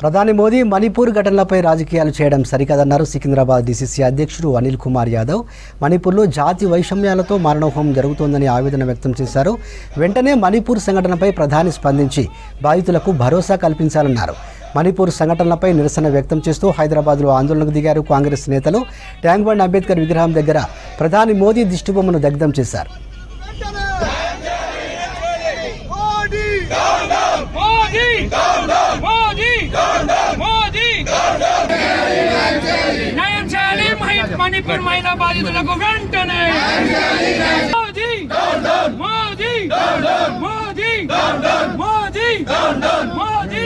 ప్రధాని మోదీ మణిపూర్ ఘటనలపై రాజకీయాలు చేయడం సరికాదన్నారు సికింద్రాబాద్ డీసీసీ అధ్యక్షుడు అనిల్ కుమార్ యాదవ్. మణిపూర్లో జాతి వైషమ్యాలతో మారణహోమం జరుగుతోందని ఆవేదన వ్యక్తం చేశారు. వెంటనే మణిపూర్ సంఘటనపై ప్రధాని స్పందించి బాధితులకు భరోసా కల్పించాలన్నారు. మణిపూర్ సంఘటనలపై నిరసన వ్యక్తం చేస్తూ హైదరాబాద్లో ఆందోళనకు దిగారు కాంగ్రెస్ నేతలు. ట్యాంక్ బండ్ అంబేద్కర్ విగ్రహం దగ్గర ప్రధాని మోదీ దిష్టిబొమ్మను దగ్ధం చేశారు మోదీ మోదీ మోదీ న్యాయం చేయాలి మహి- మణిపూర్ మహిళా బాధితులకు వెంటనే మోదీ మోదీ మోదీ మోదీ మోదీ